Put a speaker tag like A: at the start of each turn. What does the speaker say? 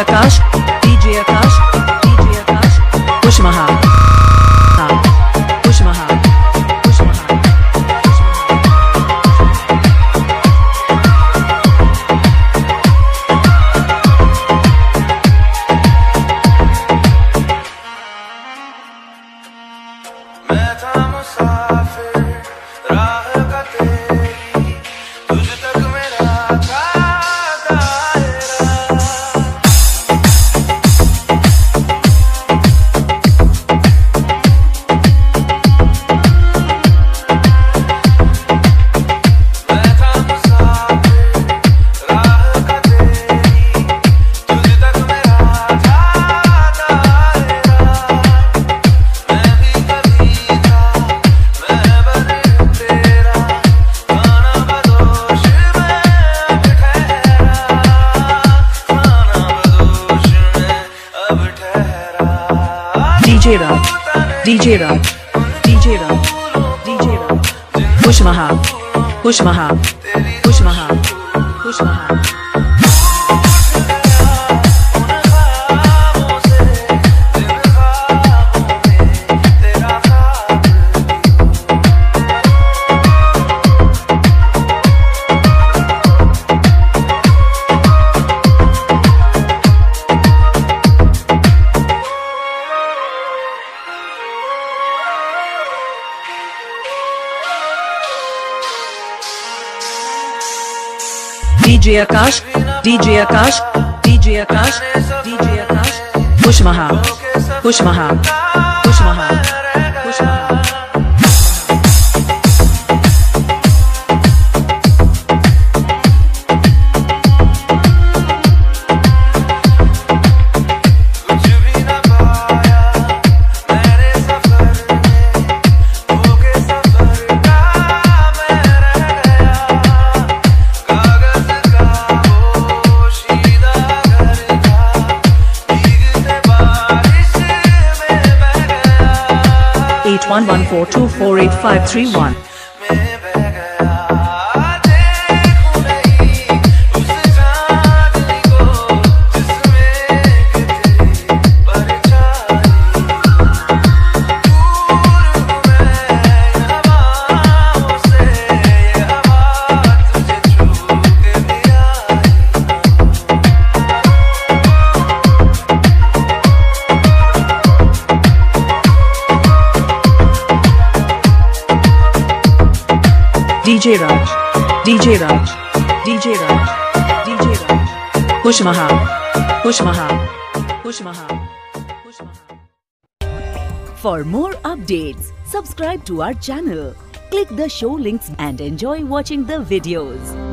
A: आकाश DJ Akash DJ Akash खुश महा हाँ, खुश महा खुश महा
B: मैं था मुसाफिर। DJ Ram, DJ Ram, DJ Ram, DJ Ram. Push Maha, Push Maha, Push Maha, Push Maha.
A: DJ Akash DJ Akash DJ Akash DJ Akash. खुश महा खुश महा।
B: 114248531.
A: DJ Raj, DJ Raj, DJ Raj, DJ Raj. Push Maha, Push Maha, Push Maha, Push Maha.
C: For more updates, subscribe to our channel, click the show links and enjoy watching the videos.